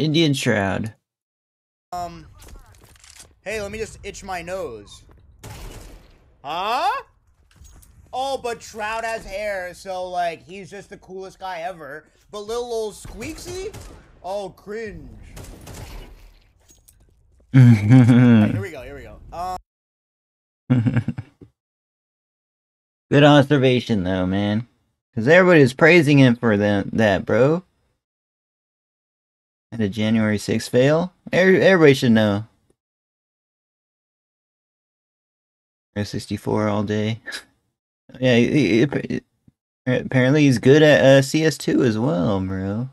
Indian Shroud. Um. Hey, let me just itch my nose. Huh? Oh, but Shroud has hair, so like he's just the coolest guy ever. But little old Squeaksy? Oh, cringe. Alright, here we go. Here we go. Um. Good observation, though, man. Because everybody's praising him for them, that, bro. And a January 6th fail? Every, everybody should know. Air 64 all day. yeah, apparently he's good at uh, CS2 as well, bro.